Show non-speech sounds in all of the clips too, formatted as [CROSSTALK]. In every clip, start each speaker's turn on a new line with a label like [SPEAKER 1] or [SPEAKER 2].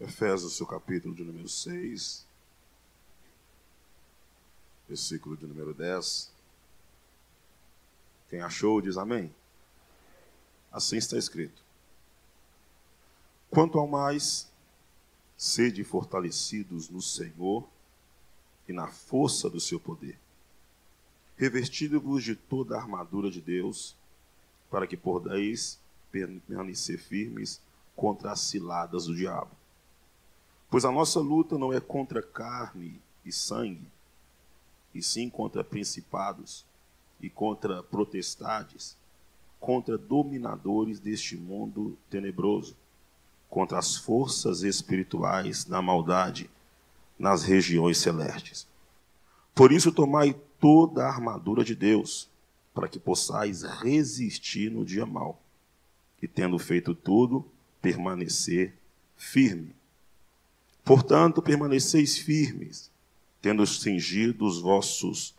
[SPEAKER 1] Efésios, seu capítulo de número 6, versículo de número 10. Quem achou, diz amém. Assim está escrito. Quanto ao mais, sede fortalecidos no Senhor e na força do seu poder. Revestido-vos de toda a armadura de Deus, para que possais permanecer firmes contra as ciladas do diabo. Pois a nossa luta não é contra carne e sangue, e sim contra principados e contra protestades, contra dominadores deste mundo tenebroso, contra as forças espirituais da maldade nas regiões celestes. Por isso, tomai toda a armadura de Deus, para que possais resistir no dia mau, e tendo feito tudo, permanecer firme. Portanto, permaneceis firmes, tendo cingido os vossos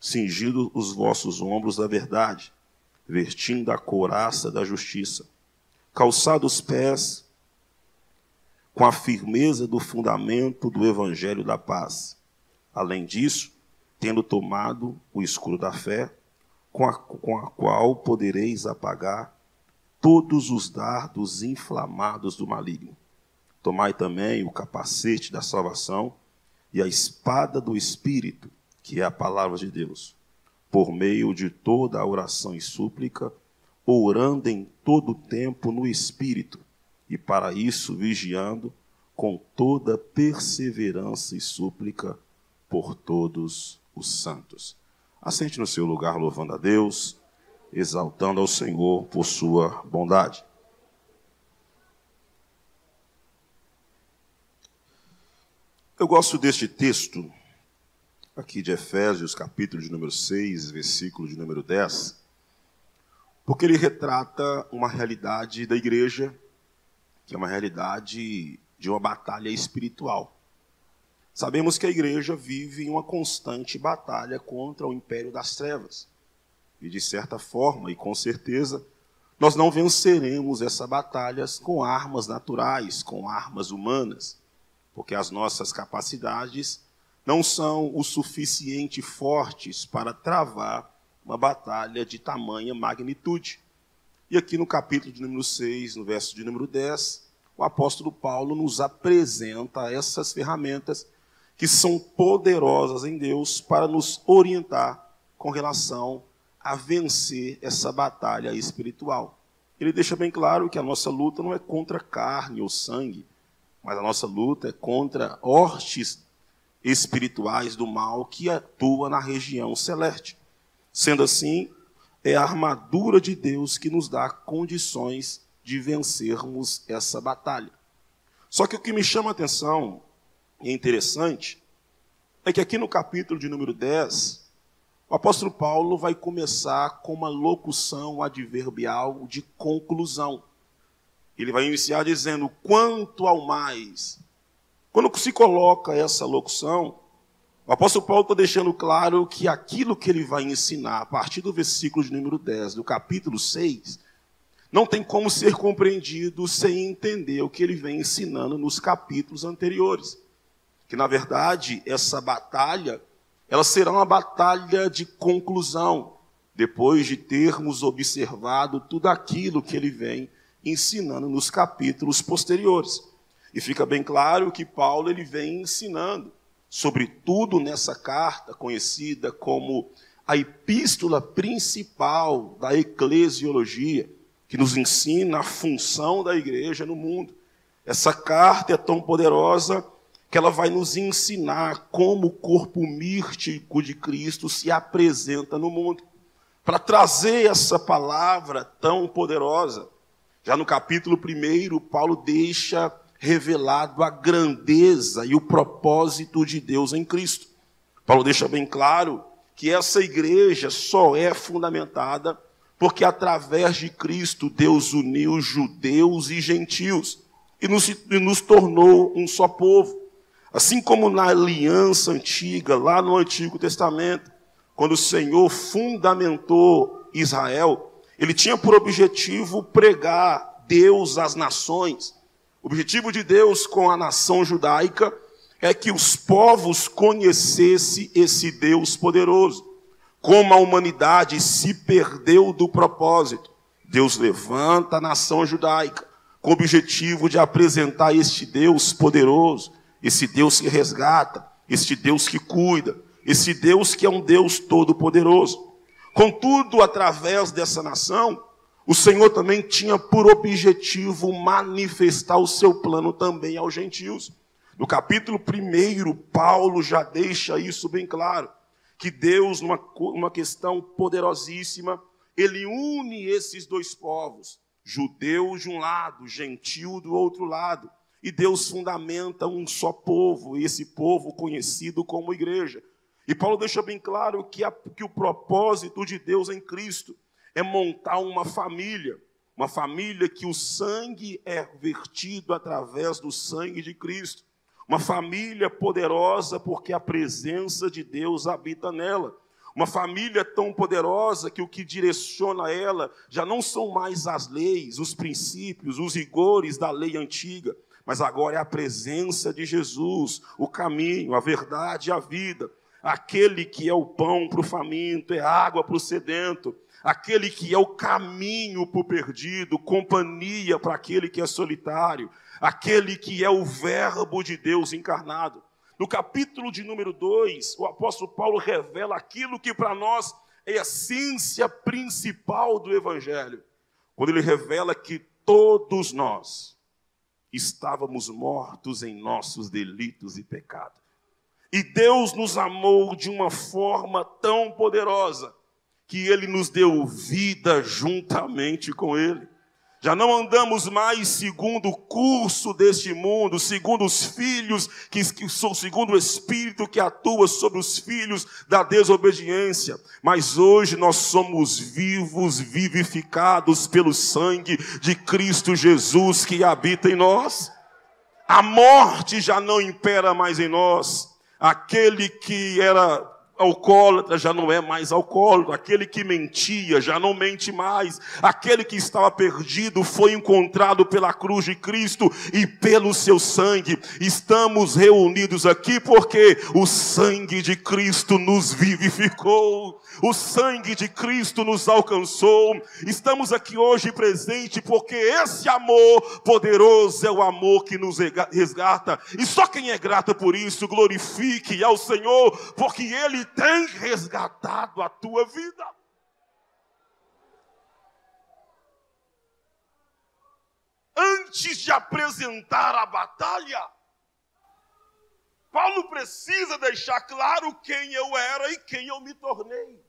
[SPEAKER 1] cingido os vossos ombros da verdade, vestindo a couraça da justiça, calçados os pés com a firmeza do fundamento do evangelho da paz. Além disso, tendo tomado o escudo da fé, com a, com a qual podereis apagar todos os dardos inflamados do maligno. Tomai também o capacete da salvação e a espada do Espírito, que é a palavra de Deus, por meio de toda a oração e súplica, orando em todo tempo no Espírito, e para isso vigiando com toda perseverança e súplica por todos os santos. Assente no seu lugar, louvando a Deus, exaltando ao Senhor por sua bondade. Eu gosto deste texto aqui de Efésios, capítulo de número 6, versículo de número 10, porque ele retrata uma realidade da igreja, que é uma realidade de uma batalha espiritual. Sabemos que a igreja vive em uma constante batalha contra o império das trevas. E de certa forma, e com certeza, nós não venceremos essas batalhas com armas naturais, com armas humanas, porque as nossas capacidades não são o suficiente fortes para travar uma batalha de tamanha magnitude. E aqui no capítulo de número 6, no verso de número 10, o apóstolo Paulo nos apresenta essas ferramentas que são poderosas em Deus para nos orientar com relação a vencer essa batalha espiritual. Ele deixa bem claro que a nossa luta não é contra carne ou sangue, mas a nossa luta é contra hortes espirituais do mal que atua na região celeste. Sendo assim, é a armadura de Deus que nos dá condições de vencermos essa batalha. Só que o que me chama a atenção e é interessante é que aqui no capítulo de número 10, o apóstolo Paulo vai começar com uma locução adverbial de conclusão. Ele vai iniciar dizendo: quanto ao mais, quando se coloca essa locução, o apóstolo Paulo está deixando claro que aquilo que ele vai ensinar a partir do versículo de número 10 do capítulo 6 não tem como ser compreendido sem entender o que ele vem ensinando nos capítulos anteriores. Que na verdade essa batalha, ela será uma batalha de conclusão, depois de termos observado tudo aquilo que ele vem ensinando nos capítulos posteriores. E fica bem claro que Paulo ele vem ensinando, sobretudo nessa carta conhecida como a epístola principal da eclesiologia, que nos ensina a função da igreja no mundo. Essa carta é tão poderosa que ela vai nos ensinar como o corpo místico de Cristo se apresenta no mundo. Para trazer essa palavra tão poderosa, já no capítulo 1, Paulo deixa revelado a grandeza e o propósito de Deus em Cristo. Paulo deixa bem claro que essa igreja só é fundamentada porque através de Cristo Deus uniu judeus e gentios e nos, e nos tornou um só povo. Assim como na aliança antiga, lá no Antigo Testamento, quando o Senhor fundamentou Israel, ele tinha por objetivo pregar Deus às nações. O objetivo de Deus com a nação judaica é que os povos conhecessem esse Deus poderoso. Como a humanidade se perdeu do propósito, Deus levanta a nação judaica com o objetivo de apresentar este Deus poderoso, esse Deus que resgata, este Deus que cuida, esse Deus que é um Deus todo-poderoso. Contudo, através dessa nação, o Senhor também tinha por objetivo manifestar o seu plano também aos gentios. No capítulo 1, Paulo já deixa isso bem claro, que Deus, numa, numa questão poderosíssima, ele une esses dois povos, judeu de um lado, gentil do outro lado. E Deus fundamenta um só povo, esse povo conhecido como igreja. E Paulo deixa bem claro que, a, que o propósito de Deus em Cristo é montar uma família, uma família que o sangue é vertido através do sangue de Cristo. Uma família poderosa porque a presença de Deus habita nela. Uma família tão poderosa que o que direciona ela já não são mais as leis, os princípios, os rigores da lei antiga, mas agora é a presença de Jesus, o caminho, a verdade e a vida. Aquele que é o pão para o faminto, é água para o sedento, aquele que é o caminho para o perdido, companhia para aquele que é solitário, aquele que é o Verbo de Deus encarnado. No capítulo de número 2, o apóstolo Paulo revela aquilo que para nós é a essência principal do Evangelho. Quando ele revela que todos nós estávamos mortos em nossos delitos e pecados. E Deus nos amou de uma forma tão poderosa que ele nos deu vida juntamente com ele. Já não andamos mais segundo o curso deste mundo, segundo os filhos, que, que segundo o Espírito que atua sobre os filhos da desobediência. Mas hoje nós somos vivos, vivificados pelo sangue de Cristo Jesus que habita em nós. A morte já não impera mais em nós. Aquele que era alcoólatra já não é mais alcoólatra, aquele que mentia já não mente mais, aquele que estava perdido foi encontrado pela cruz de Cristo e pelo seu sangue. Estamos reunidos aqui porque o sangue de Cristo nos vivificou, o sangue de Cristo nos alcançou. Estamos aqui hoje presente porque esse amor poderoso é o amor que nos resgata. E só quem é grato por isso glorifique ao Senhor, porque ele tem resgatado a tua vida. Antes de apresentar a batalha, Paulo precisa deixar claro quem eu era e quem eu me tornei.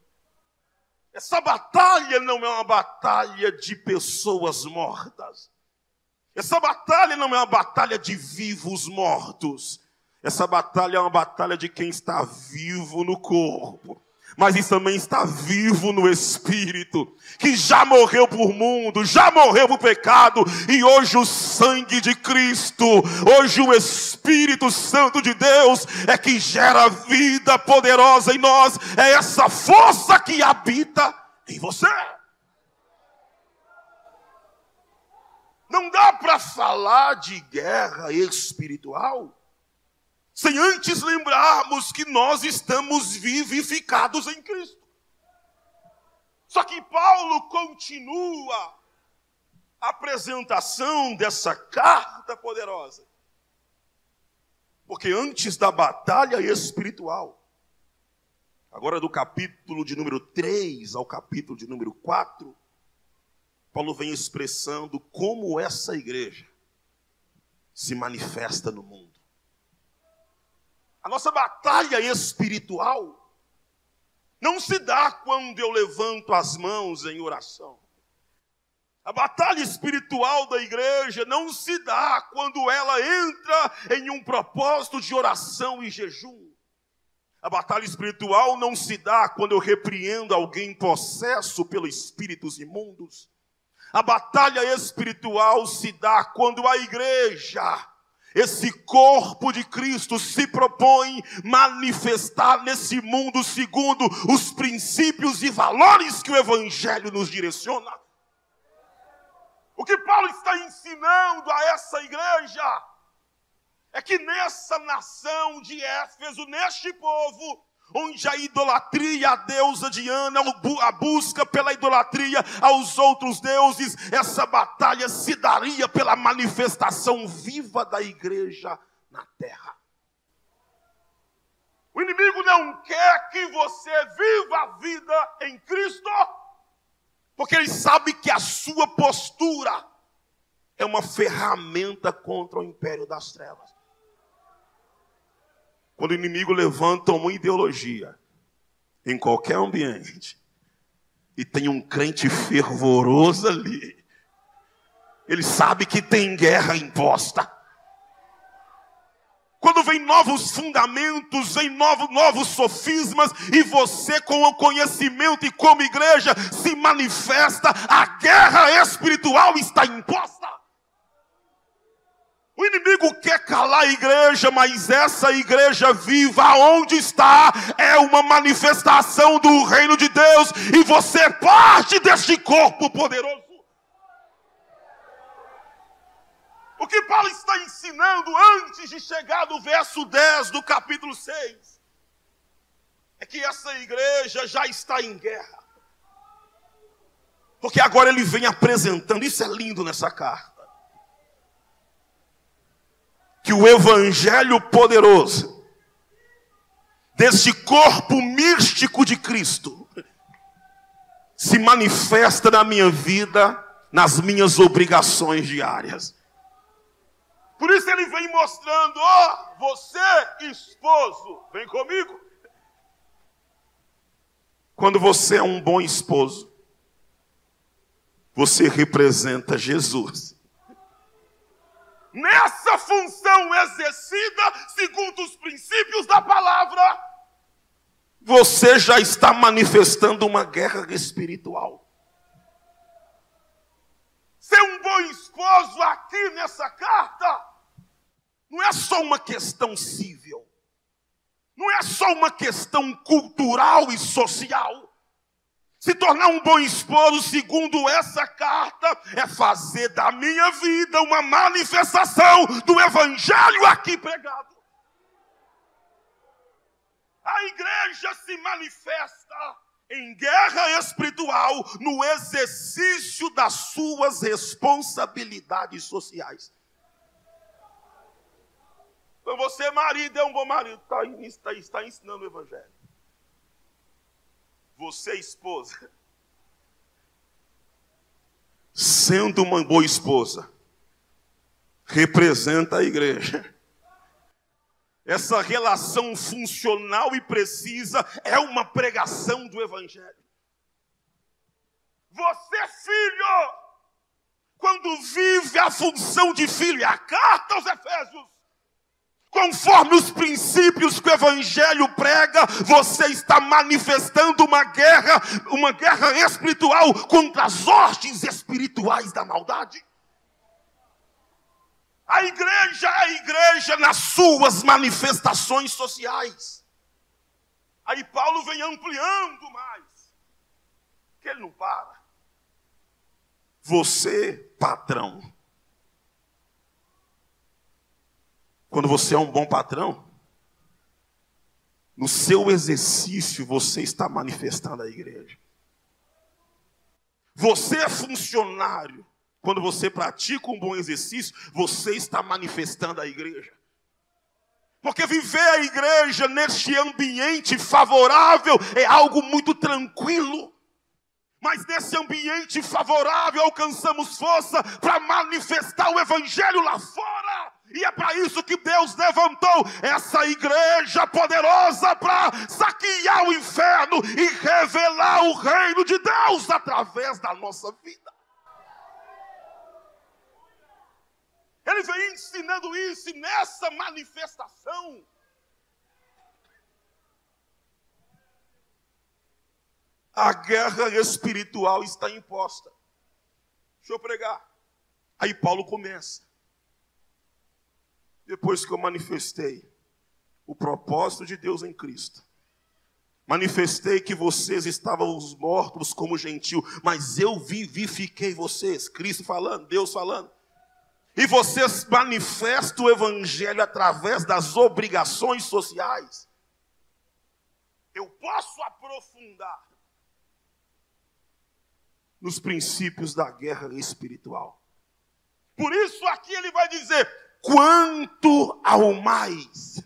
[SPEAKER 1] Essa batalha não é uma batalha de pessoas mortas. Essa batalha não é uma batalha de vivos mortos. Essa batalha é uma batalha de quem está vivo no corpo, mas isso também está vivo no espírito, que já morreu por mundo, já morreu por pecado, e hoje o sangue de Cristo, hoje o Espírito Santo de Deus é que gera vida poderosa em nós, é essa força que habita em você. Não dá para falar de guerra espiritual sem antes lembrarmos que nós estamos vivificados em Cristo. Só que Paulo continua a apresentação dessa carta poderosa. Porque antes da batalha espiritual, agora do capítulo de número 3 ao capítulo de número 4, Paulo vem expressando como essa igreja se manifesta no mundo. A nossa batalha espiritual não se dá quando eu levanto as mãos em oração. A batalha espiritual da igreja não se dá quando ela entra em um propósito de oração e jejum. A batalha espiritual não se dá quando eu repreendo alguém possesso pelos espíritos imundos. A batalha espiritual se dá quando a igreja esse corpo de Cristo se propõe manifestar nesse mundo segundo os princípios e valores que o Evangelho nos direciona. O que Paulo está ensinando a essa igreja é que nessa nação de Éfeso, neste povo, onde a idolatria à deusa Diana, a busca pela idolatria aos outros deuses, essa batalha se daria pela manifestação viva da igreja na terra. O inimigo não quer que você viva a vida em Cristo, porque ele sabe que a sua postura é uma ferramenta contra o império das trevas. Quando o inimigo levanta uma ideologia em qualquer ambiente e tem um crente fervoroso ali, ele sabe que tem guerra imposta. Quando vem novos fundamentos, vem novos, novos sofismas, e você, com o conhecimento e como igreja, se manifesta, a guerra espiritual está imposta. O inimigo quer calar a igreja, mas essa igreja viva, aonde está, é uma manifestação do reino de Deus, e você é parte deste corpo poderoso. O que Paulo está ensinando antes de chegar no verso 10 do capítulo 6 é que essa igreja já está em guerra. Porque agora ele vem apresentando, isso é lindo nessa carta que o evangelho poderoso desse corpo místico de Cristo se manifesta na minha vida, nas minhas obrigações diárias. Por isso ele vem mostrando, ó, oh, você esposo, vem comigo. Quando você é um bom esposo, você representa Jesus nessa função exercida segundo os princípios da palavra, você já está manifestando uma guerra espiritual. Ser um bom esposo aqui nessa carta não é só uma questão civil, não é só uma questão cultural e social. Se tornar um bom esposo, segundo essa carta, é fazer da minha vida uma manifestação do evangelho aqui pregado. A igreja se manifesta em guerra espiritual no exercício das suas responsabilidades sociais. Então você, marido, é um bom marido, está, está, está ensinando o evangelho. Você, esposa, sendo uma boa esposa, representa a igreja. Essa relação funcional e precisa é uma pregação do Evangelho. Você, filho, quando vive a função de filho, é a carta aos Efésios, Conforme os princípios que o evangelho prega, você está manifestando uma guerra, uma guerra espiritual contra as hostes espirituais da maldade. A igreja é a igreja nas suas manifestações sociais. Aí Paulo vem ampliando mais. Que ele não para. Você, patrão, Quando você é um bom patrão, no seu exercício você está manifestando a igreja. Você é funcionário. Quando você pratica um bom exercício, você está manifestando a igreja. Porque viver a igreja neste ambiente favorável é algo muito tranquilo. Mas nesse ambiente favorável alcançamos força para manifestar o evangelho lá fora. E é para isso que Deus levantou essa igreja poderosa para saquear o inferno e revelar o reino de Deus através da nossa vida. Ele vem ensinando isso e nessa manifestação. A guerra espiritual está imposta. Deixa eu pregar. Aí Paulo começa depois que eu manifestei o propósito de Deus em Cristo, manifestei que vocês estavam mortos como gentil, mas eu vivifiquei vocês, Cristo falando, Deus falando. E vocês manifestam o evangelho através das obrigações sociais. Eu posso aprofundar nos princípios da guerra espiritual. Por isso aqui ele vai dizer: quanto ao mais.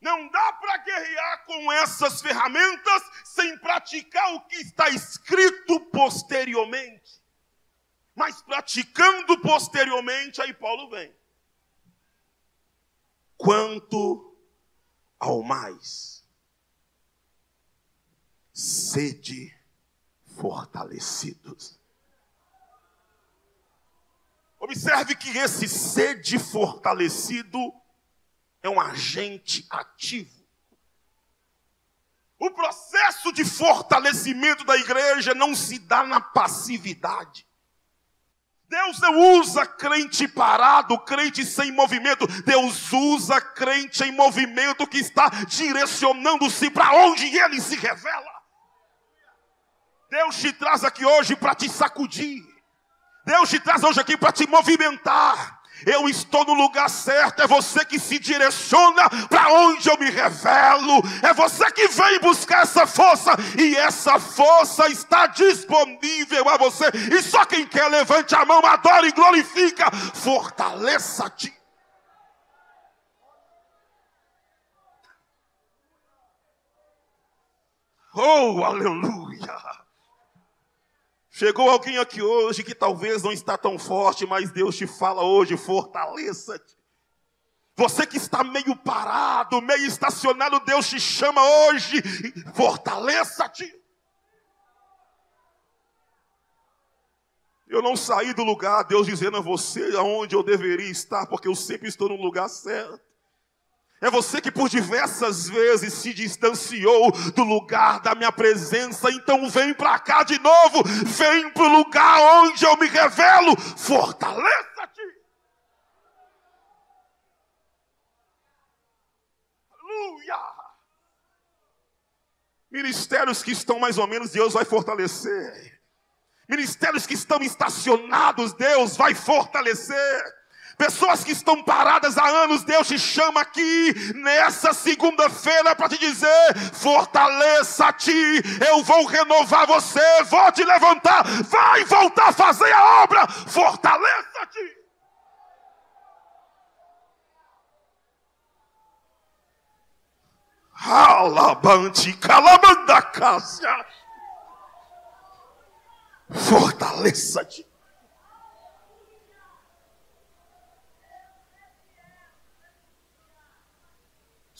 [SPEAKER 1] Não dá para guerrear com essas ferramentas sem praticar o que está escrito posteriormente. Mas praticando posteriormente, aí Paulo vem. Quanto ao mais, sede fortalecidos. Observe que esse sede fortalecido é um agente ativo. O processo de fortalecimento da igreja não se dá na passividade. Deus não usa crente parado, crente sem movimento. Deus usa crente em movimento que está direcionando-se para onde ele se revela. Deus te traz aqui hoje para te sacudir. Deus te traz hoje aqui para te movimentar. Eu estou no lugar certo, é você que se direciona para onde eu me revelo, é você que vem buscar essa força, e essa força está disponível a você. E só quem quer, levante a mão, adore e glorifica, fortaleça-te. Oh, aleluia! Chegou alguém aqui hoje que talvez não está tão forte, mas Deus te fala hoje: fortaleça-te. Você que está meio parado, meio estacionado, Deus te chama hoje: fortaleça-te. Eu não saí do lugar, Deus dizendo a você aonde eu deveria estar, porque eu sempre estou no lugar certo. É você que por diversas vezes se distanciou do lugar da minha presença, então vem para cá de novo, vem para o lugar onde eu me revelo, fortaleça-te. Aleluia. Ministérios que estão mais ou menos, Deus vai fortalecer. Ministérios que estão estacionados, Deus vai fortalecer. Pessoas que estão paradas há anos, Deus te chama aqui nessa segunda-feira para te dizer: fortaleça-te, eu vou renovar você, vou te levantar, vai voltar a fazer a obra, fortaleça-te. Alabante, calamandacácia. Fortaleça-te.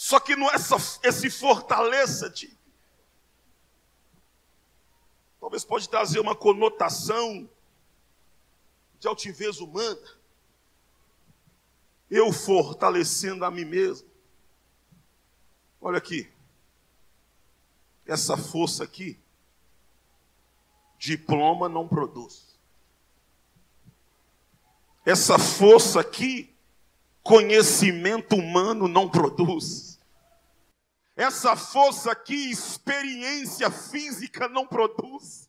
[SPEAKER 1] Só que não é esse fortaleça-te. Talvez pode trazer uma conotação de altivez humana. Eu fortalecendo a mim mesmo. Olha aqui. Essa força aqui, diploma não produz. Essa força aqui, conhecimento humano não produz. Essa força aqui, experiência física não produz.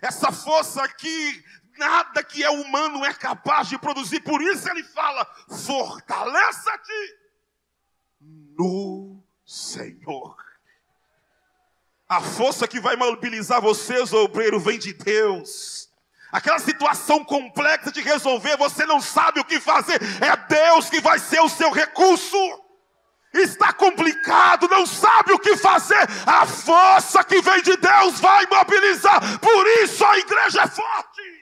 [SPEAKER 1] Essa força aqui, nada que é humano é capaz de produzir. Por isso ele fala: fortaleça-te no Senhor. A força que vai mobilizar vocês, obreiro, vem de Deus. Aquela situação complexa de resolver, você não sabe o que fazer, é Deus que vai ser o seu recurso está complicado, não sabe o que fazer, a força que vem de Deus vai mobilizar, por isso a igreja é forte.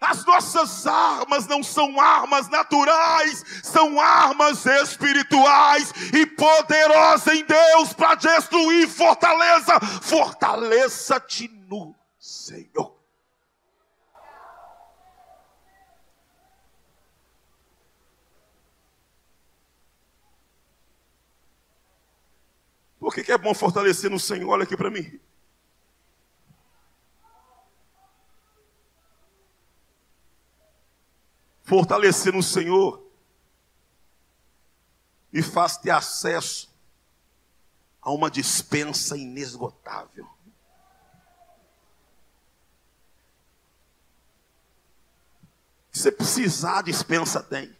[SPEAKER 1] As nossas armas não são armas naturais, são armas espirituais e poderosas em Deus para destruir fortaleza. Fortaleça-te no Senhor. Por que, que é bom fortalecer no Senhor? Olha aqui para mim. fortalecer no Senhor e faz ter acesso a uma dispensa inesgotável. Se você precisar, a dispensa tem.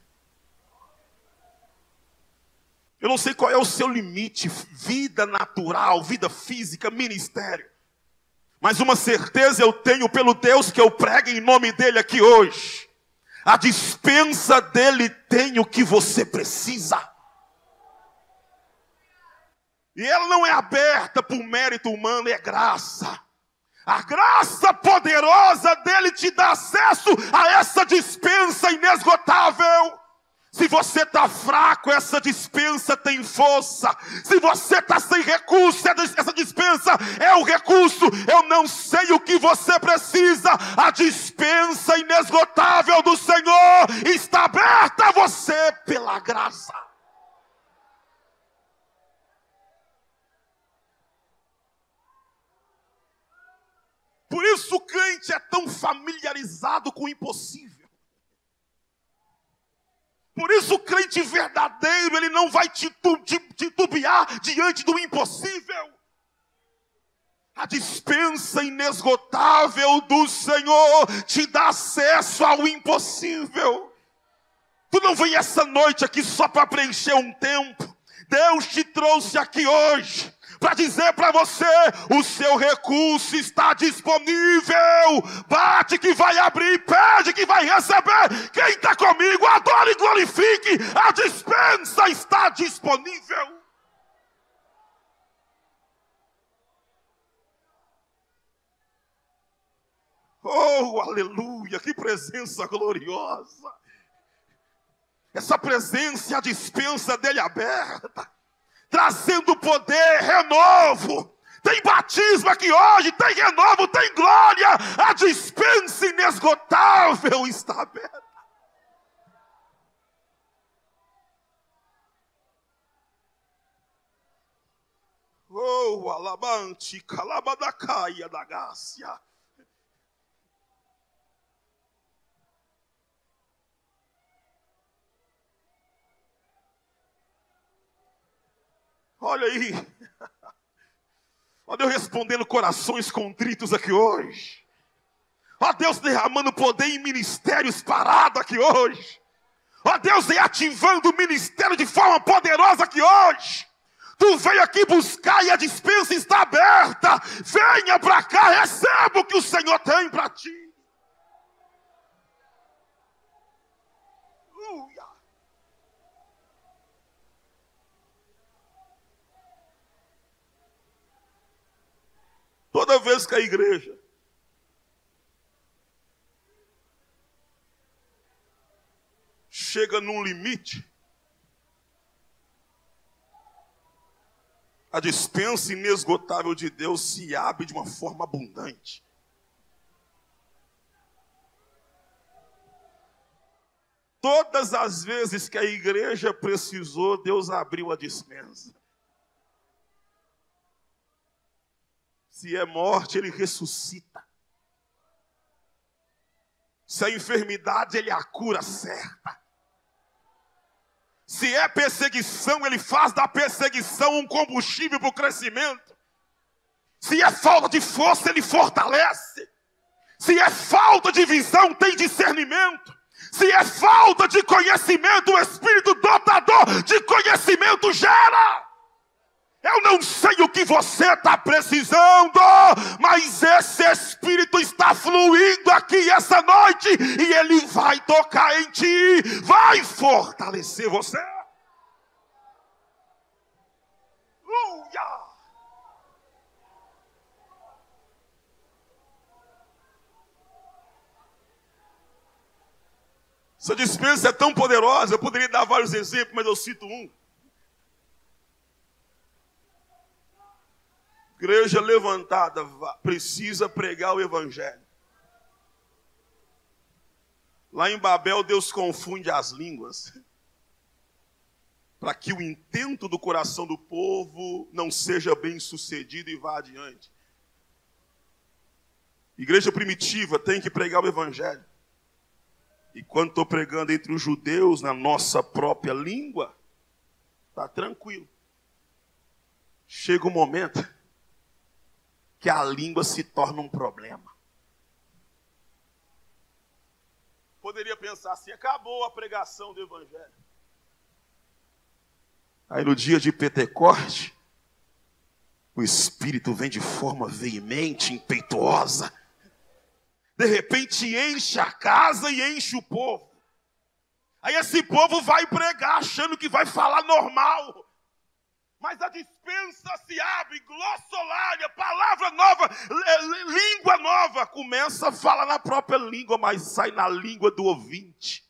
[SPEAKER 1] Eu não sei qual é o seu limite, vida natural, vida física, ministério. Mas uma certeza eu tenho pelo Deus que eu prego em nome dele aqui hoje. A dispensa dele tem o que você precisa. E ela não é aberta por mérito humano, é graça. A graça poderosa dele te dá acesso a essa dispensa inesgotável. Se você está fraco, essa dispensa tem força. Se você está sem recurso, essa dispensa é o recurso. Eu não sei o que você precisa. A dispensa inesgotável do Senhor está aberta a você pela graça. Por isso o crente é tão familiarizado com o impossível. Por isso o crente verdadeiro, ele não vai titubear diante do impossível. A dispensa inesgotável do Senhor te dá acesso ao impossível. Tu não vem essa noite aqui só para preencher um tempo. Deus te trouxe aqui hoje para dizer para você: o seu recurso está disponível. Bate que vai abrir, pede que vai receber. Quem está comigo, adore e glorifique. A dispensa está disponível. Oh, aleluia, que presença gloriosa. Essa presença, a dispensa dele aberta trazendo poder, renovo. Tem batismo aqui hoje, tem renovo, tem glória. A dispensa inesgotável está aberta. Oh, alabante, calabadacaia da gácia. Olha aí. [LAUGHS] Ó Deus respondendo corações contritos aqui hoje. Ó Deus derramando poder em ministérios parados aqui hoje. Ó Deus reativando o ministério de forma poderosa aqui hoje. Tu veio aqui buscar e a dispensa está aberta. Venha para cá, receba o que o Senhor tem para ti. Toda vez que a igreja chega num limite, a dispensa inesgotável de Deus se abre de uma forma abundante. Todas as vezes que a igreja precisou, Deus abriu a dispensa. Se é morte, ele ressuscita. Se é enfermidade, ele a cura certa. Se é perseguição, ele faz da perseguição um combustível para o crescimento. Se é falta de força, ele fortalece. Se é falta de visão, tem discernimento. Se é falta de conhecimento, o Espírito dotador de conhecimento gera. Eu não sei o que você está precisando, mas esse Espírito está fluindo aqui essa noite e ele vai tocar em ti, vai fortalecer você. Aleluia! Essa dispensa é tão poderosa, eu poderia dar vários exemplos, mas eu cito um. Igreja levantada precisa pregar o Evangelho. Lá em Babel, Deus confunde as línguas, para que o intento do coração do povo não seja bem sucedido e vá adiante. Igreja primitiva tem que pregar o Evangelho. E quando estou pregando entre os judeus, na nossa própria língua, está tranquilo. Chega um momento que a língua se torna um problema. Poderia pensar assim: acabou a pregação do Evangelho. Aí no dia de Pentecoste, o Espírito vem de forma veemente, impetuosa de repente enche a casa e enche o povo. Aí esse povo vai pregar achando que vai falar normal. Mas a dispensa se abre, glossolária, palavra nova, língua nova. Começa a falar na própria língua, mas sai na língua do ouvinte.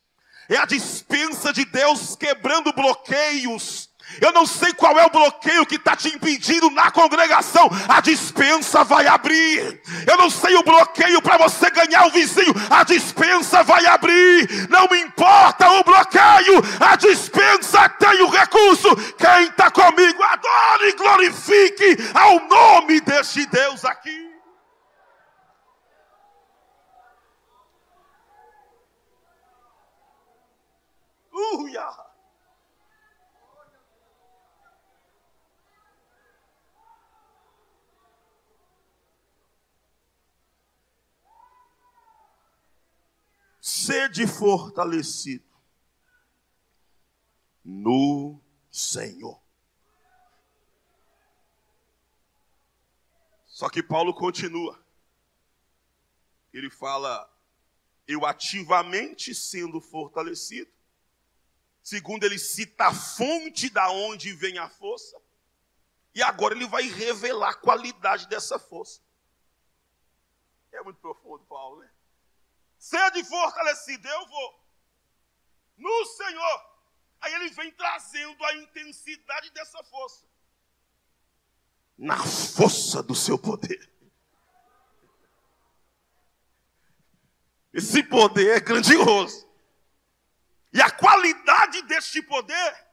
[SPEAKER 1] É a dispensa de Deus quebrando bloqueios, eu não sei qual é o bloqueio que está te impedindo na congregação. A dispensa vai abrir. Eu não sei o bloqueio para você ganhar o vizinho. A dispensa vai abrir. Não me importa o bloqueio. A dispensa tem o recurso. Quem está comigo, adore e glorifique ao nome deste Deus aqui. Uia! Sede fortalecido no Senhor. Só que Paulo continua. Ele fala: eu ativamente sendo fortalecido. Segundo ele cita a fonte da onde vem a força. E agora ele vai revelar a qualidade dessa força. É muito profundo, Paulo, né? Sede fortalecido, eu vou. No Senhor. Aí ele vem trazendo a intensidade dessa força. Na força do seu poder. Esse poder é grandioso. E a qualidade deste poder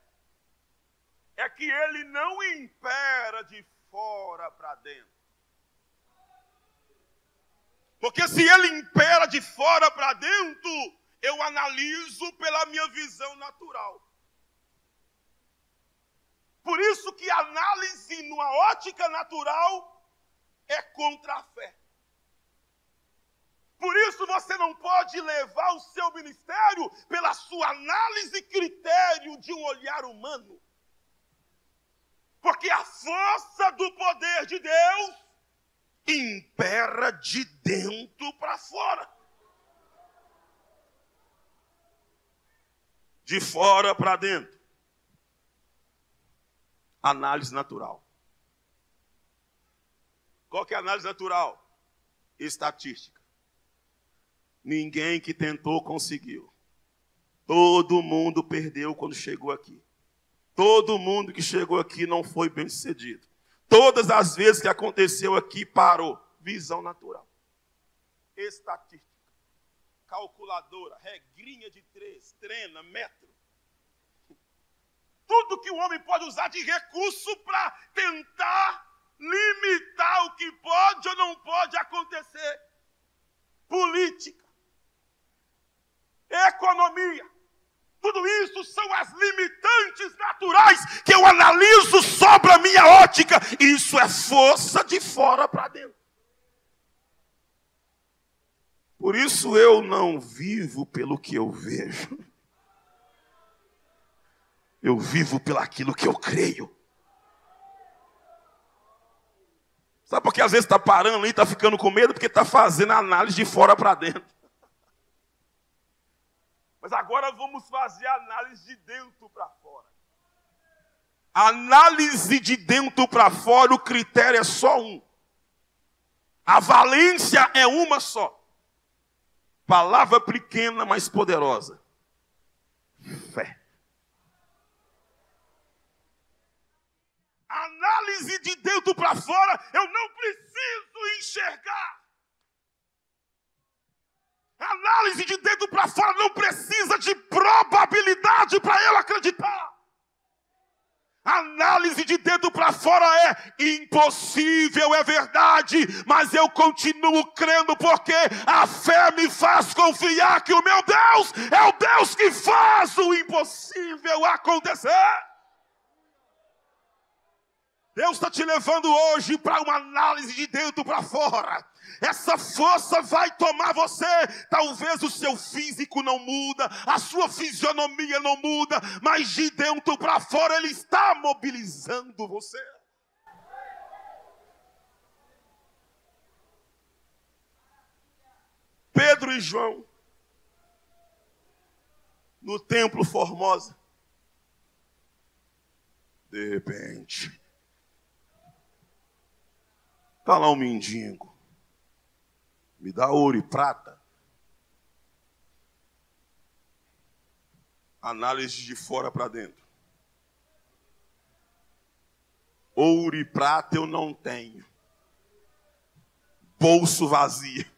[SPEAKER 1] é que ele não impera de fora para dentro. Porque se ele impera de fora para dentro, eu analiso pela minha visão natural. Por isso que análise numa ótica natural é contra a fé. Por isso você não pode levar o seu ministério pela sua análise e critério de um olhar humano. Porque a força do poder de Deus impera de dentro para fora. De fora para dentro. Análise natural. Qual que é a análise natural? Estatística. Ninguém que tentou conseguiu. Todo mundo perdeu quando chegou aqui. Todo mundo que chegou aqui não foi bem sucedido. Todas as vezes que aconteceu aqui, parou. Visão natural. Estatística. Calculadora. Regrinha de três. Treina. Metro. Tudo que o homem pode usar de recurso para tentar limitar o que pode ou não pode acontecer. Política. Economia tudo isso são as limitantes naturais que eu analiso sobre a minha ótica. Isso é força de fora para dentro. Por isso eu não vivo pelo que eu vejo. Eu vivo pelaquilo que eu creio. Sabe por que às vezes está parando e está ficando com medo? Porque está fazendo análise de fora para dentro. Mas agora vamos fazer análise de dentro para fora. Análise de dentro para fora, o critério é só um. A valência é uma só. Palavra pequena, mas poderosa. Fé. Análise de dentro para fora, eu não preciso enxergar. Análise de dentro para fora não precisa de probabilidade para eu acreditar. Análise de dentro para fora é impossível, é verdade, mas eu continuo crendo porque a fé me faz confiar que o meu Deus é o Deus que faz o impossível acontecer. Deus está te levando hoje para uma análise de dentro para fora. Essa força vai tomar você. Talvez o seu físico não muda, a sua fisionomia não muda, mas de dentro para fora ele está mobilizando você. Pedro e João no templo Formosa. De repente, Está lá um mendigo. Me dá ouro e prata. Análise de fora para dentro. Ouro e prata eu não tenho. Bolso vazio.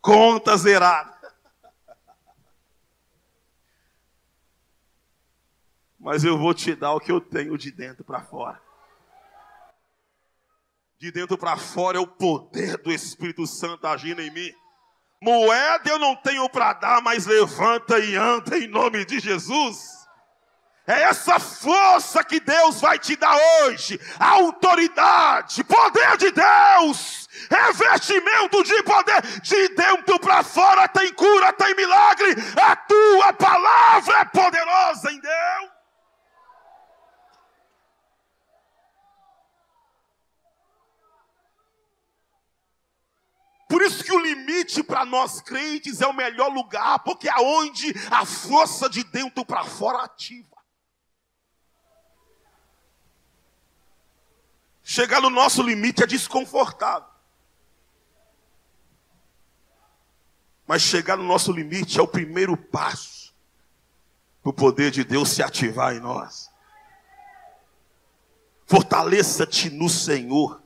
[SPEAKER 1] Conta zerada. Mas eu vou te dar o que eu tenho de dentro para fora de dentro para fora é o poder do Espírito Santo agindo em mim. Moeda eu não tenho para dar, mas levanta e anda em nome de Jesus. É essa força que Deus vai te dar hoje, autoridade, poder de Deus, revestimento de poder, de dentro para fora tem cura, tem milagre, a tua palavra é poderosa em Deus. Por isso que o limite para nós crentes é o melhor lugar, porque é onde a força de dentro para fora ativa. Chegar no nosso limite é desconfortável. Mas chegar no nosso limite é o primeiro passo para o poder de Deus se ativar em nós. Fortaleça-te no Senhor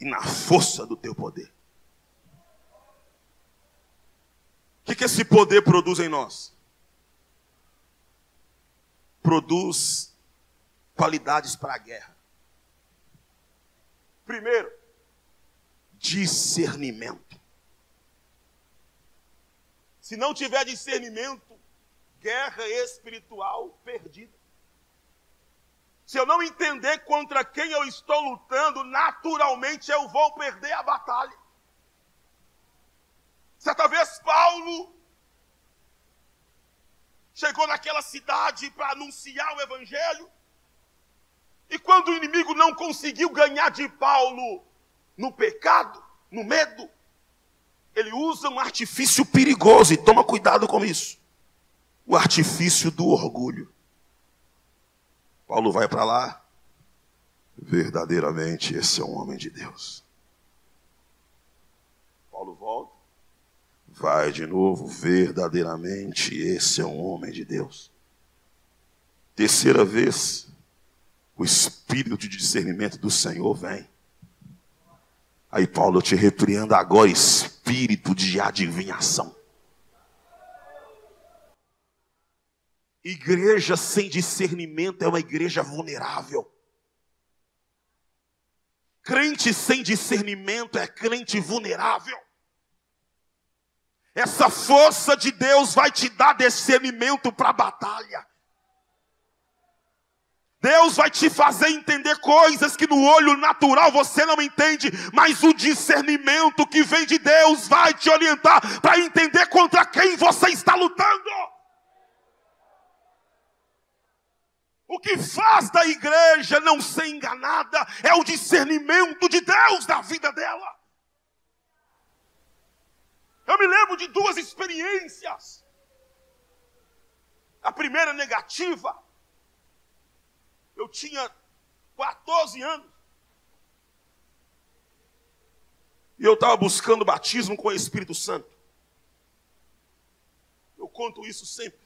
[SPEAKER 1] e na força do teu poder. O que, que esse poder produz em nós? Produz qualidades para a guerra. Primeiro, discernimento. Se não tiver discernimento, guerra espiritual perdida. Se eu não entender contra quem eu estou lutando, naturalmente eu vou perder a batalha. Certa vez Paulo chegou naquela cidade para anunciar o evangelho. E quando o inimigo não conseguiu ganhar de Paulo no pecado, no medo, ele usa um artifício perigoso e toma cuidado com isso. O artifício do orgulho. Paulo vai para lá. Verdadeiramente esse é um homem de Deus. Paulo volta Vai de novo, verdadeiramente esse é um homem de Deus. Terceira vez, o espírito de discernimento do Senhor vem. Aí Paulo eu te repreendo agora, espírito de adivinhação. Igreja sem discernimento é uma igreja vulnerável. Crente sem discernimento é crente vulnerável. Essa força de Deus vai te dar discernimento para a batalha. Deus vai te fazer entender coisas que no olho natural você não entende, mas o discernimento que vem de Deus vai te orientar para entender contra quem você está lutando. O que faz da igreja não ser enganada é o discernimento de Deus na vida dela. Eu me lembro de duas experiências. A primeira negativa. Eu tinha 14 anos. E eu estava buscando batismo com o Espírito Santo. Eu conto isso sempre.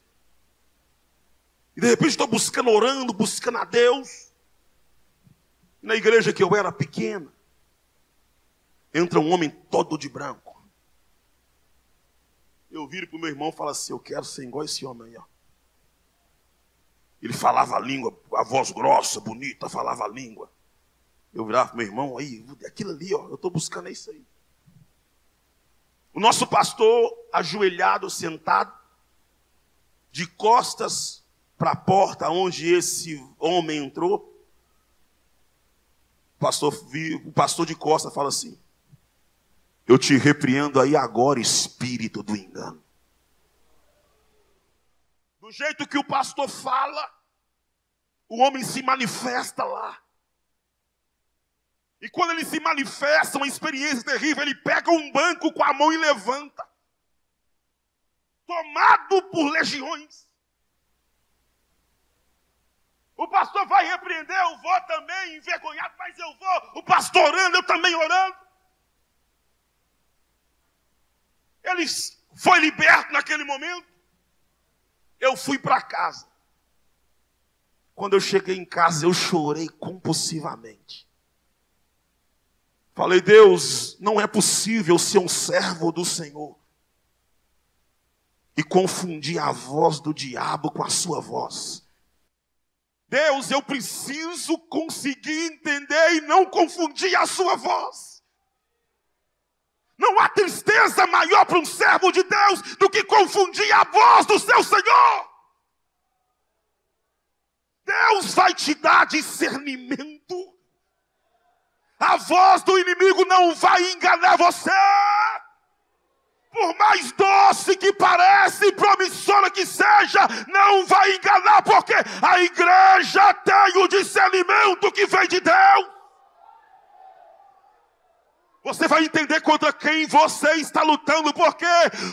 [SPEAKER 1] E de repente estou buscando, orando, buscando a Deus. E na igreja que eu era pequena, entra um homem todo de branco eu viro para o meu irmão e falo assim: Eu quero ser igual esse homem aí. Ó. Ele falava a língua, a voz grossa, bonita, falava a língua. Eu virava para meu irmão, aí, aquilo ali, ó, eu estou buscando é isso aí. O nosso pastor, ajoelhado, sentado, de costas para a porta onde esse homem entrou, o pastor, o pastor de costas fala assim: Eu te repreendo aí agora, espírito do engano. Do jeito que o pastor fala, o homem se manifesta lá. E quando ele se manifesta, uma experiência terrível, ele pega um banco com a mão e levanta. Tomado por legiões. O pastor vai repreender, eu vou também, envergonhado, mas eu vou. O pastor orando, eu também orando. Ele foi liberto naquele momento. Eu fui para casa. Quando eu cheguei em casa, eu chorei compulsivamente. Falei, Deus, não é possível ser um servo do Senhor e confundir a voz do diabo com a sua voz. Deus, eu preciso conseguir entender e não confundir a sua voz. Não há tristeza maior para um servo de Deus do que confundir a voz do seu Senhor. Deus vai te dar discernimento. A voz do inimigo não vai enganar você por mais doce que pareça e promissora que seja, não vai enganar, porque a igreja tem o discernimento que vem de Deus. Você vai entender contra quem você está lutando, porque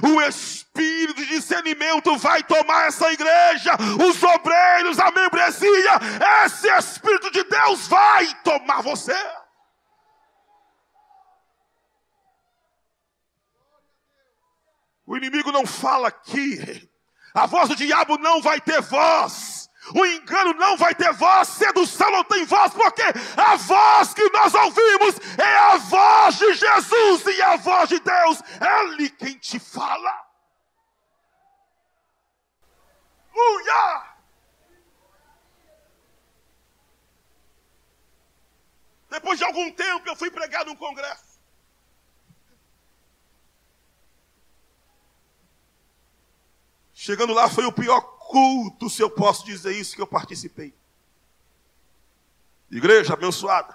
[SPEAKER 1] o espírito de discernimento vai tomar essa igreja, os obreiros, a membresia, esse espírito de Deus vai tomar você. O inimigo não fala aqui. A voz do diabo não vai ter voz. O engano não vai ter voz, sedução não tem voz, porque a voz que nós ouvimos é a voz de Jesus e a voz de Deus. Ele quem te fala. Uia! Depois de algum tempo eu fui pregar num congresso. Chegando lá foi o pior culto, se eu posso dizer isso, que eu participei. Igreja abençoada.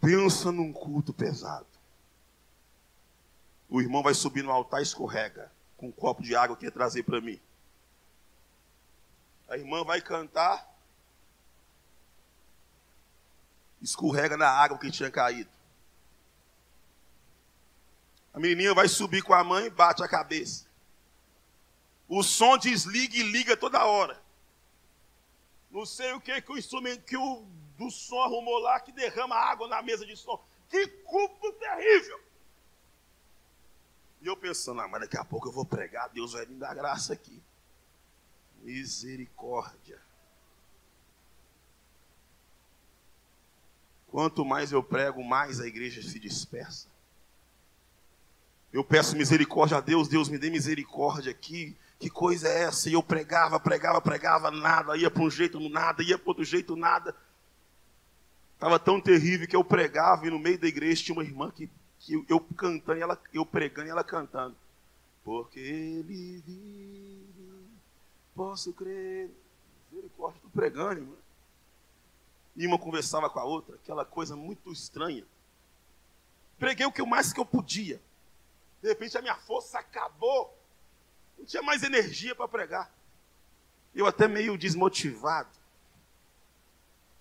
[SPEAKER 1] Pensa num culto pesado. O irmão vai subir no altar e escorrega com um copo de água que ia trazer para mim. A irmã vai cantar, escorrega na água que tinha caído. A menininha vai subir com a mãe e bate a cabeça. O som desliga e liga toda hora. Não sei o que que o instrumento que o do som arrumou lá que derrama água na mesa de som. Que culto terrível! E eu pensando, ah, mas daqui a pouco eu vou pregar, Deus vai me dar graça aqui. Misericórdia. Quanto mais eu prego, mais a igreja se dispersa. Eu peço misericórdia a Deus, Deus me dê misericórdia aqui que coisa é essa? E eu pregava, pregava, pregava, nada, ia para um jeito, nada, ia para outro jeito, nada. Estava tão terrível que eu pregava e no meio da igreja tinha uma irmã que, que eu cantando, ela, eu pregando e ela cantando. Porque ele vive, posso crer. Misericórdia, estou pregando, irmã. E uma conversava com a outra, aquela coisa muito estranha. Preguei o que mais que eu podia. De repente a minha força acabou. Não tinha mais energia para pregar. Eu até meio desmotivado.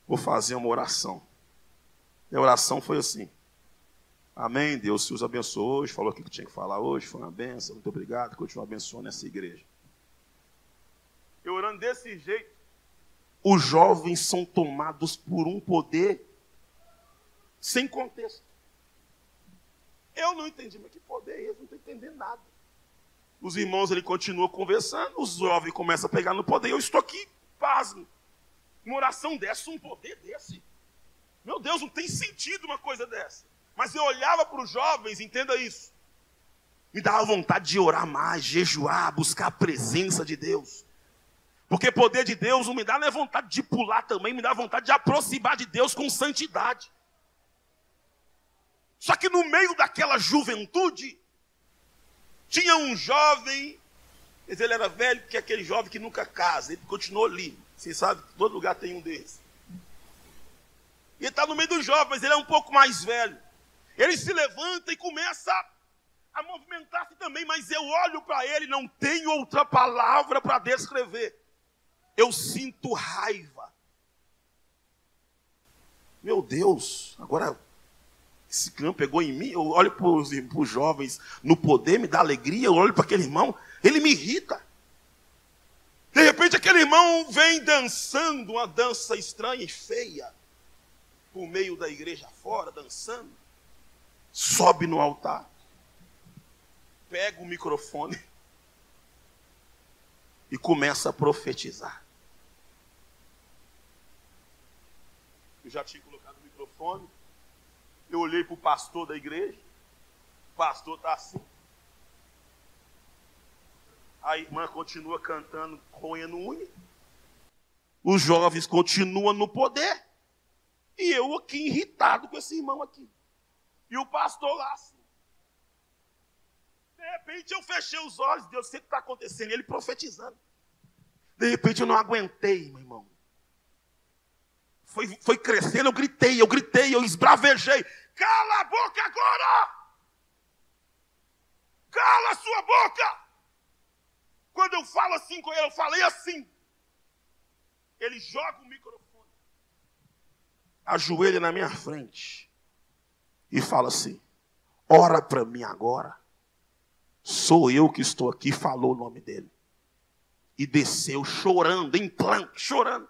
[SPEAKER 1] Vou fazer uma oração. A oração foi assim. Amém. Deus os abençoou hoje. Falou o que tinha que falar hoje. Foi uma benção. Muito obrigado. Continua abençoando essa igreja. Eu orando desse jeito. Os jovens são tomados por um poder sem contexto. Eu não entendi, mas que poder é esse? Não estou entendendo nada. Os irmãos ele continuam conversando, os jovens começam a pegar no poder. Eu estou aqui, pasmo. Uma oração dessa, um poder desse. Meu Deus, não tem sentido uma coisa dessa. Mas eu olhava para os jovens, entenda isso. Me dava vontade de orar mais, jejuar, buscar a presença de Deus. Porque poder de Deus não me dá nem vontade de pular também, me dá vontade de aproximar de Deus com santidade. Só que no meio daquela juventude, tinha um jovem, ele era velho, porque é aquele jovem que nunca casa, ele continuou ali. Você sabe que todo lugar tem um desses. E ele está no meio dos jovens, mas ele é um pouco mais velho. Ele se levanta e começa a movimentar-se também, mas eu olho para ele, não tenho outra palavra para descrever. Eu sinto raiva. Meu Deus, agora esse cão pegou em mim. Eu olho para os jovens no poder, me dá alegria. Eu olho para aquele irmão, ele me irrita. De repente, aquele irmão vem dançando uma dança estranha e feia, por meio da igreja fora, dançando. Sobe no altar pega o microfone [LAUGHS] e começa a profetizar. Eu já tinha colocado o microfone, eu olhei para o pastor da igreja, o pastor está assim. A irmã continua cantando no unha. Os jovens continuam no poder. E eu aqui irritado com esse irmão aqui. E o pastor lá assim. De repente eu fechei os olhos, Deus sei o que está acontecendo, ele profetizando. De repente eu não aguentei, meu irmão. Foi, foi crescendo, eu gritei, eu gritei, eu esbravejei. Cala a boca agora! Cala a sua boca! Quando eu falo assim com ele, eu falei assim. Ele joga o microfone, ajoelha na minha frente e fala assim: ora para mim agora. Sou eu que estou aqui, falou o nome dele. E desceu chorando, em plank, chorando.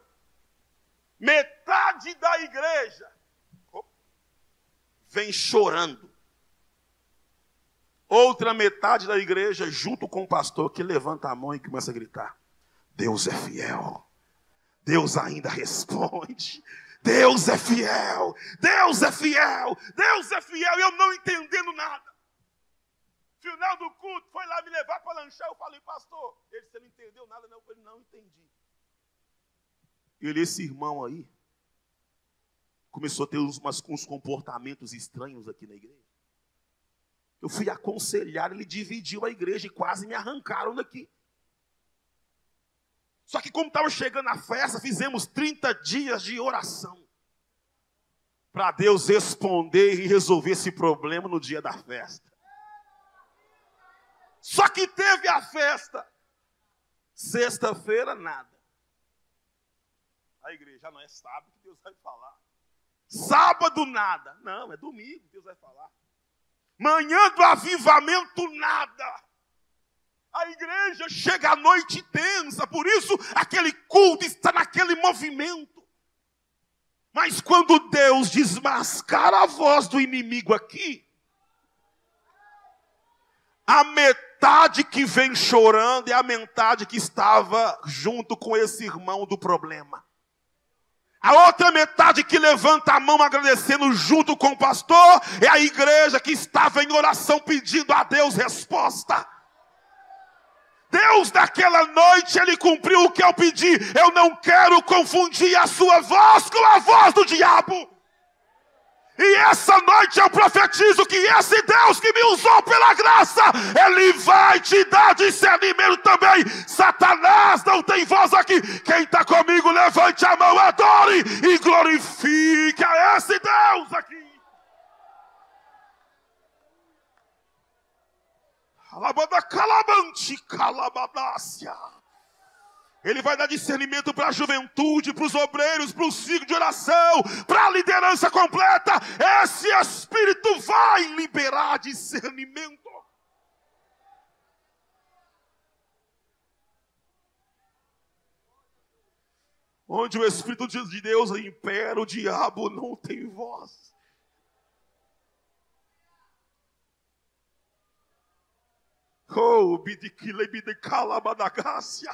[SPEAKER 1] Metade da igreja vem chorando. Outra metade da igreja, junto com o pastor, que levanta a mão e começa a gritar: Deus é fiel. Deus ainda responde. Deus é fiel. Deus é fiel. Deus é fiel. Eu não entendendo nada. Final do culto, foi lá me levar para lanchar. Eu falei, pastor, ele, você não entendeu nada? Não, eu falei, não entendi. Ele, esse irmão aí, começou a ter uns, uns comportamentos estranhos aqui na igreja. Eu fui aconselhar, ele dividiu a igreja e quase me arrancaram daqui. Só que como estava chegando a festa, fizemos 30 dias de oração. Para Deus responder e resolver esse problema no dia da festa. Só que teve a festa. Sexta-feira, nada. A igreja não é sábado que Deus vai falar. Sábado, nada. Não, é domingo Deus vai falar. Manhã do avivamento, nada. A igreja chega à noite tensa, por isso aquele culto está naquele movimento. Mas quando Deus desmascara a voz do inimigo aqui, a metade que vem chorando é a metade que estava junto com esse irmão do problema. A outra metade que levanta a mão agradecendo junto com o pastor é a igreja que estava em oração pedindo a Deus resposta. Deus, naquela noite, Ele cumpriu o que eu pedi. Eu não quero confundir a sua voz com a voz do diabo. E essa noite eu profetizo que esse Deus que me usou pela graça, Ele vai te dar discernimento também. Satanás não tem voz aqui. Quem está comigo, levante a mão, adore e glorifique a esse Deus aqui. Alabada calabante, calabadácia. Ele vai dar discernimento para a juventude, para os obreiros, para o ciclo de oração, para a liderança completa. Esse Espírito vai liberar discernimento. Onde o Espírito de Deus impera, o diabo não tem voz. Oh, bidiquile, bidicalabadagácia.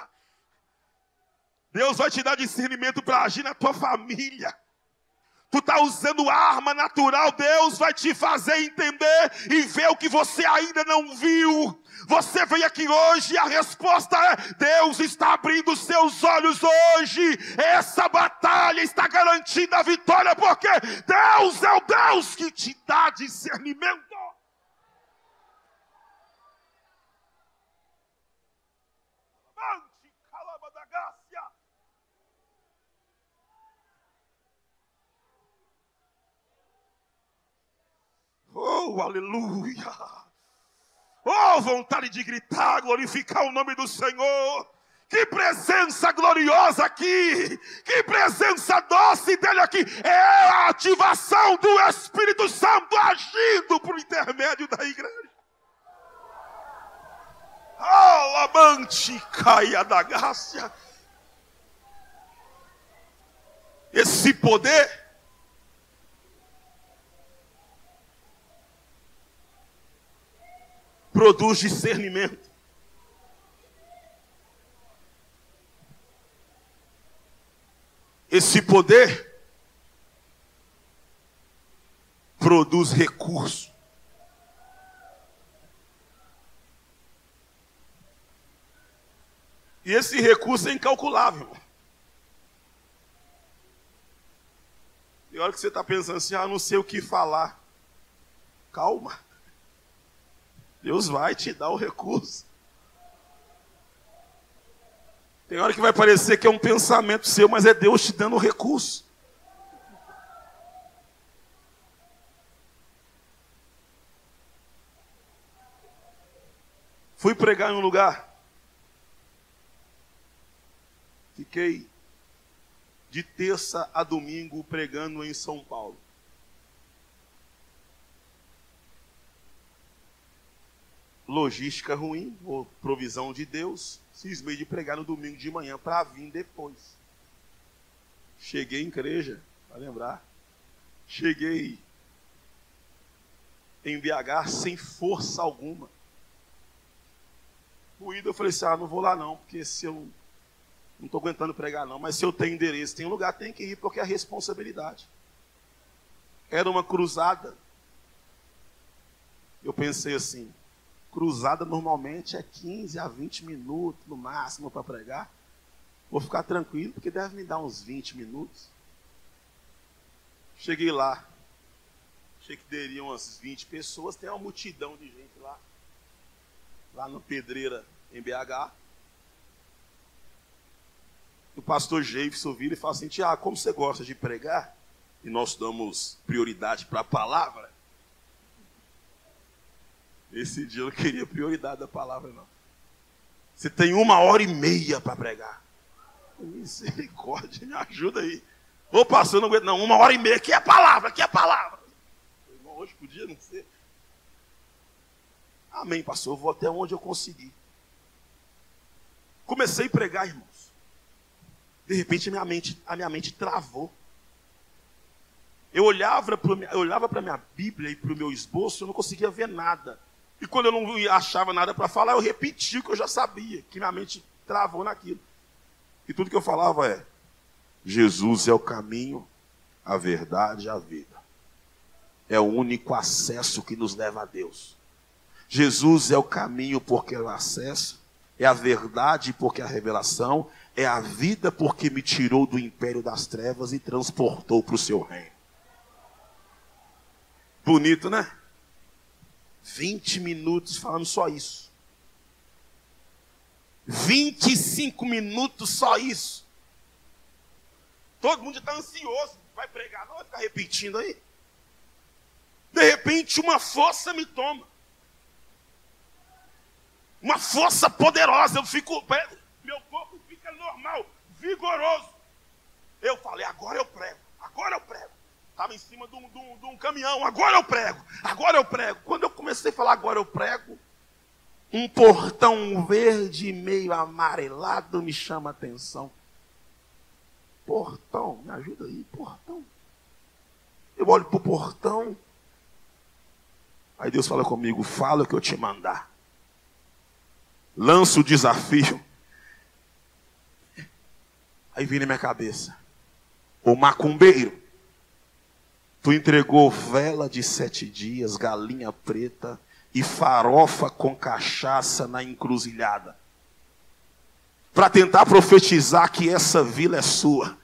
[SPEAKER 1] Deus vai te dar discernimento para agir na tua família. Tu está usando arma natural, Deus vai te fazer entender e ver o que você ainda não viu. Você veio aqui hoje e a resposta é: Deus está abrindo seus olhos hoje. Essa batalha está garantindo a vitória, porque Deus é o Deus que te dá discernimento. Oh, aleluia! Oh, vontade de gritar, glorificar o nome do Senhor. Que presença gloriosa aqui! Que presença doce dele aqui! É a ativação do Espírito Santo agindo por intermédio da igreja. Alabante caia da graça. Esse poder produz discernimento. Esse poder produz recurso. E esse recurso é incalculável. E hora que você está pensando assim, ah, não sei o que falar. Calma. Deus vai te dar o recurso. Tem hora que vai parecer que é um pensamento seu, mas é Deus te dando o recurso. Fui pregar em um lugar. Fiquei de terça a domingo pregando em São Paulo. Logística ruim, ou provisão de Deus, cismei de pregar no domingo de manhã para vir depois. Cheguei em igreja, para lembrar. Cheguei em BH sem força alguma. Ruído, eu falei assim: ah, não vou lá não, porque se eu não estou aguentando pregar não, mas se eu tenho endereço, tem um lugar, tem que ir, porque é a responsabilidade. Era uma cruzada. Eu pensei assim: Cruzada normalmente é 15 a 20 minutos no máximo para pregar. Vou ficar tranquilo, porque deve me dar uns 20 minutos. Cheguei lá. Achei que teriam umas 20 pessoas. Tem uma multidão de gente lá. Lá no Pedreira, em BH. O pastor Jefferson vira e fala assim: Tiago, como você gosta de pregar? E nós damos prioridade para a palavra. Esse dia eu não queria prioridade da palavra, não. Você tem uma hora e meia para pregar. Misericórdia, me ajuda aí. Pastor, eu não aguento, não. Uma hora e meia, que é a palavra, que é a palavra. Irmão, hoje podia não ser. Amém, pastor. Eu vou até onde eu conseguir. Comecei a pregar, irmãos. De repente a minha mente, a minha mente travou. Eu olhava para a minha Bíblia e para o meu esboço, eu não conseguia ver nada. E quando eu não achava nada para falar, eu repetia o que eu já sabia, que minha mente travou naquilo. E tudo que eu falava é: Jesus é o caminho, a verdade e a vida. É o único acesso que nos leva a Deus. Jesus é o caminho porque é o acesso, é a verdade porque é a revelação, é a vida porque me tirou do império das trevas e transportou para o seu reino. Bonito, né? 20 minutos falando só isso. 25 minutos só isso. Todo mundo está ansioso. Vai pregar, não vai ficar repetindo aí. De repente, uma força me toma. Uma força poderosa. Eu fico. Meu corpo fica normal, vigoroso. Eu falei, agora eu prego, agora eu prego. Estava em cima de um, de, um, de um, caminhão. Agora eu prego. Agora eu prego. Quando eu comecei a falar agora eu prego, um portão verde meio amarelado me chama a atenção. Portão, me ajuda aí, portão. Eu olho para o portão. Aí Deus fala comigo: fala o que eu te mandar. Lança o desafio. Aí vem na minha cabeça: o macumbeiro Tu entregou vela de sete dias, galinha preta e farofa com cachaça na encruzilhada. Para tentar profetizar que essa vila é sua.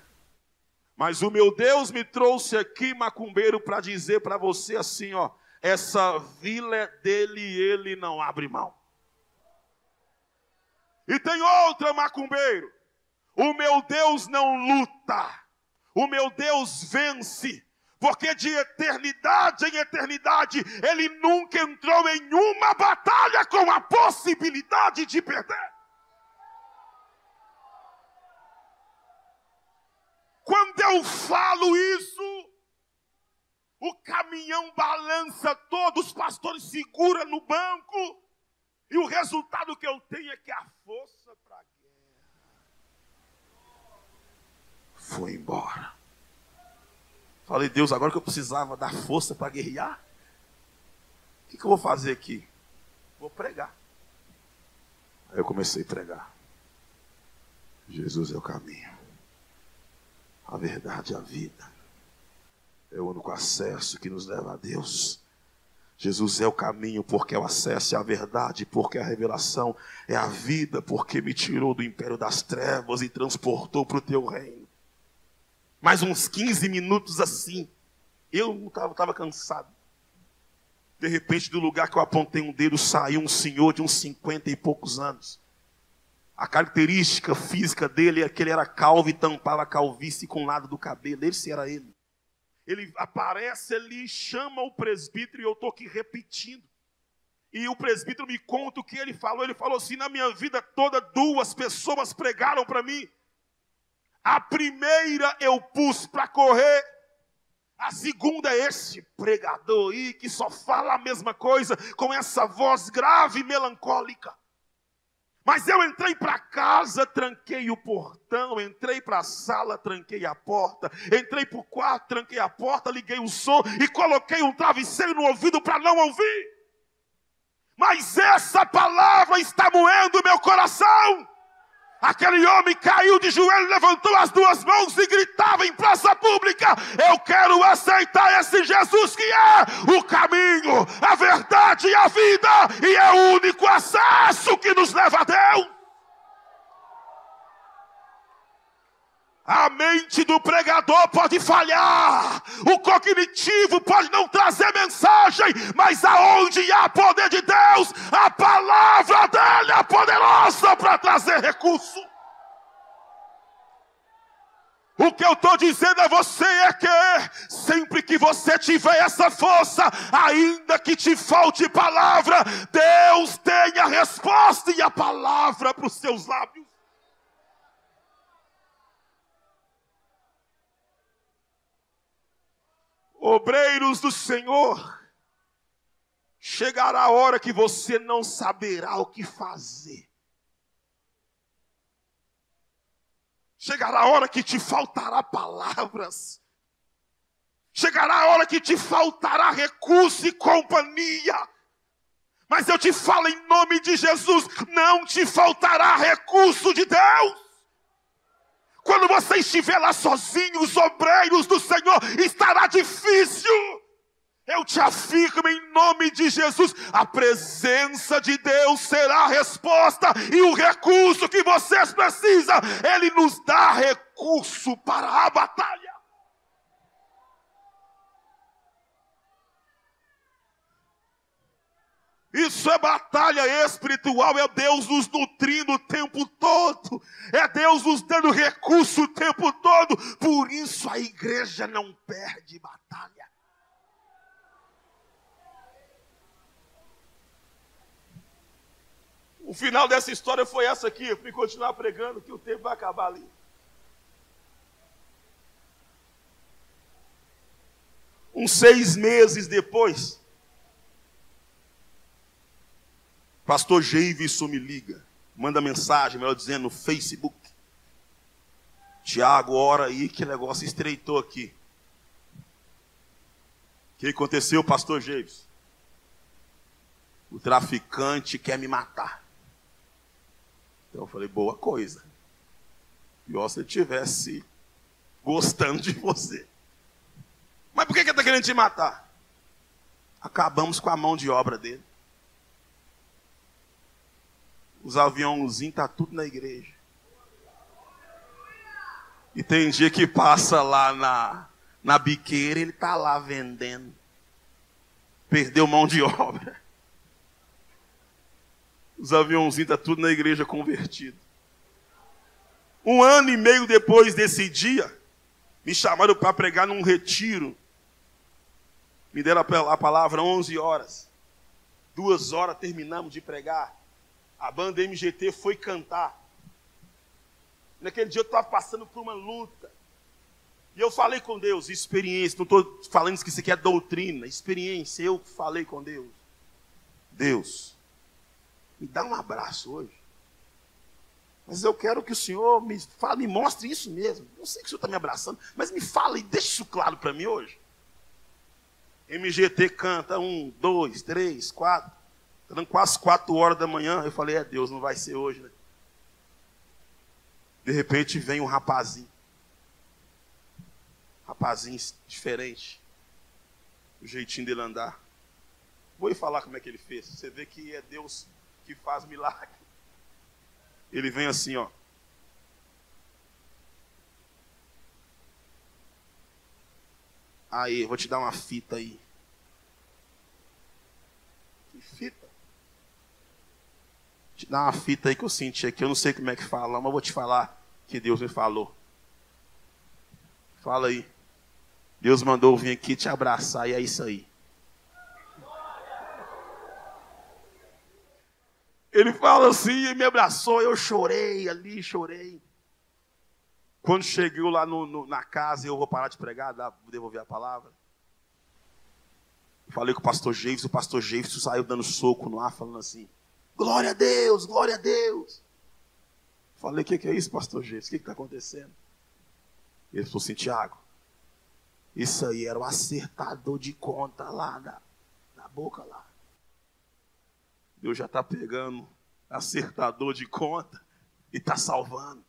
[SPEAKER 1] Mas o meu Deus me trouxe aqui, macumbeiro, para dizer para você assim, ó, essa vila é dele e ele não abre mão. E tem outra, macumbeiro. O meu Deus não luta. O meu Deus vence porque de eternidade em eternidade ele nunca entrou em uma batalha com a possibilidade de perder. Quando eu falo isso, o caminhão balança todos, os pastores segura no banco, e o resultado que eu tenho é que a força para a guerra foi embora. Falei, Deus, agora que eu precisava dar força para guerrear, o que, que eu vou fazer aqui? Vou pregar. Aí eu comecei a pregar. Jesus é o caminho, a verdade e a vida. É o único acesso que nos leva a Deus. Jesus é o caminho, porque é o acesso, é a verdade, porque é a revelação, é a vida, porque me tirou do império das trevas e transportou para o teu reino mais uns 15 minutos assim. Eu estava cansado. De repente, do lugar que eu apontei um dedo, saiu um senhor de uns 50 e poucos anos. A característica física dele é que ele era calvo e tampava a calvície com o lado do cabelo. Esse era ele. Ele aparece ali, chama o presbítero e eu estou aqui repetindo. E o presbítero me conta o que ele falou. Ele falou assim: na minha vida toda, duas pessoas pregaram para mim. A primeira eu pus para correr. A segunda é esse pregador aí que só fala a mesma coisa com essa voz grave e melancólica. Mas eu entrei para casa, tranquei o portão, entrei para a sala, tranquei a porta, entrei para o quarto, tranquei a porta, liguei o som e coloquei um travesseiro no ouvido para não ouvir. Mas essa palavra está moendo meu coração. Aquele homem caiu de joelho, levantou as duas mãos e gritava em praça pública: Eu quero aceitar esse Jesus que é o caminho, a verdade e a vida, e é o único acesso que nos leva a Deus. A mente do pregador pode falhar, o cognitivo pode não trazer mensagem, mas aonde há poder de Deus, a palavra dele é poderosa para trazer recurso. O que eu estou dizendo a você é que, sempre que você tiver essa força, ainda que te falte palavra, Deus tem a resposta e a palavra para os seus lábios. Obreiros do Senhor, chegará a hora que você não saberá o que fazer. Chegará a hora que te faltará palavras. Chegará a hora que te faltará recurso e companhia. Mas eu te falo em nome de Jesus: não te faltará recurso de Deus. Quando você estiver lá sozinho, os obreiros do Senhor, estará difícil. Eu te afirmo em nome de Jesus, a presença de Deus será a resposta e o recurso que vocês precisam, Ele nos dá recurso para a batalha. Isso é batalha espiritual, é Deus nos nutrindo o tempo todo, é Deus nos dando recurso o tempo todo, por isso a igreja não perde batalha. O final dessa história foi essa aqui, eu fui continuar pregando que o tempo vai acabar ali. Uns seis meses depois, Pastor Geivisson me liga, manda mensagem, melhor dizendo, no Facebook. Tiago, ora aí que negócio estreitou aqui. O que aconteceu, pastor Geivis? O traficante quer me matar. Então eu falei, boa coisa. Pior se ele tivesse gostando de você. Mas por que ele está querendo te matar? Acabamos com a mão de obra dele. Os aviãozinhos tá tudo na igreja. E tem dia que passa lá na, na biqueira, ele tá lá vendendo. Perdeu mão de [LAUGHS] obra. Os aviãozinhos tá tudo na igreja convertido. Um ano e meio depois desse dia, me chamaram para pregar num retiro. Me deram a palavra 11 horas. Duas horas terminamos de pregar. A banda MGT foi cantar. Naquele dia eu estava passando por uma luta. E eu falei com Deus, experiência. Não estou falando que isso aqui é doutrina, experiência. Eu falei com Deus. Deus, me dá um abraço hoje. Mas eu quero que o Senhor me fale, me mostre isso mesmo. Eu sei que o Senhor está me abraçando, mas me fala e deixe isso claro para mim hoje. MGT canta um, dois, três, quatro. Dando quase quatro horas da manhã. Eu falei, é Deus, não vai ser hoje, né? De repente vem um rapazinho. Rapazinho diferente. O jeitinho dele andar. Vou falar como é que ele fez. Você vê que é Deus que faz milagre. Ele vem assim, ó. Aí, vou te dar uma fita aí. Que fita? Te dar uma fita aí que eu senti aqui. Eu não sei como é que fala, mas vou te falar que Deus me falou. Fala aí. Deus mandou vir aqui te abraçar e é isso aí. Ele fala assim, me abraçou, eu chorei ali, chorei. Quando chegou lá no, no, na casa, eu vou parar de pregar, dar, devolver a palavra. Falei com o pastor Javes, o pastor Javes saiu dando soco no ar, falando assim: Glória a Deus, glória a Deus. Falei: O que, que, é isso, pastor Javes? O que está acontecendo? Ele falou assim: Tiago, isso aí era o acertador de conta lá da, da boca lá. Deus já está pegando acertador de conta e está salvando.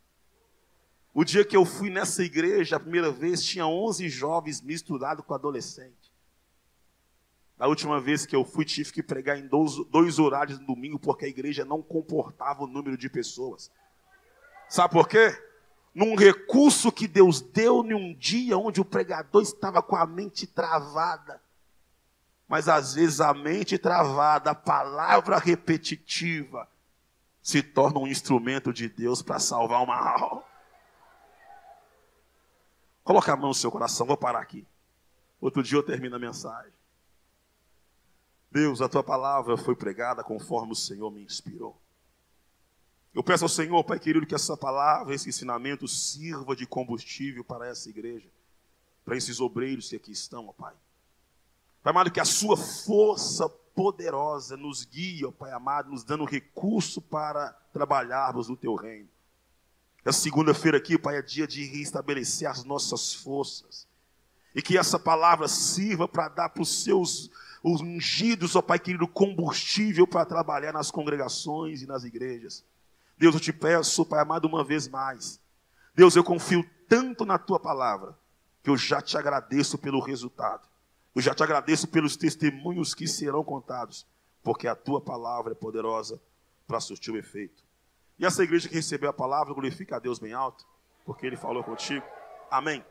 [SPEAKER 1] O dia que eu fui nessa igreja, a primeira vez, tinha 11 jovens misturados com adolescente. A última vez que eu fui, tive que pregar em dois, dois horários no domingo, porque a igreja não comportava o número de pessoas. Sabe por quê? Num recurso que Deus deu em um dia onde o pregador estava com a mente travada. Mas às vezes a mente travada, a palavra repetitiva, se torna um instrumento de Deus para salvar uma alma. Coloca a mão no seu coração, vou parar aqui. Outro dia eu termino a mensagem. Deus, a tua palavra foi pregada conforme o Senhor me inspirou. Eu peço ao Senhor, Pai querido, que essa palavra, esse ensinamento sirva de combustível para essa igreja, para esses obreiros que aqui estão, ó Pai. Pai amado, que a sua força poderosa nos guie, ó Pai amado, nos dando recurso para trabalharmos no teu reino. Essa segunda-feira aqui, Pai, é dia de restabelecer as nossas forças. E que essa palavra sirva para dar para os seus os ungidos, ó Pai querido, combustível para trabalhar nas congregações e nas igrejas. Deus, eu te peço, Pai amado, uma vez mais. Deus, eu confio tanto na tua palavra, que eu já te agradeço pelo resultado. Eu já te agradeço pelos testemunhos que serão contados, porque a tua palavra é poderosa para surtir o efeito. E essa igreja que recebeu a palavra, glorifica a Deus bem alto, porque ele falou contigo. Amém.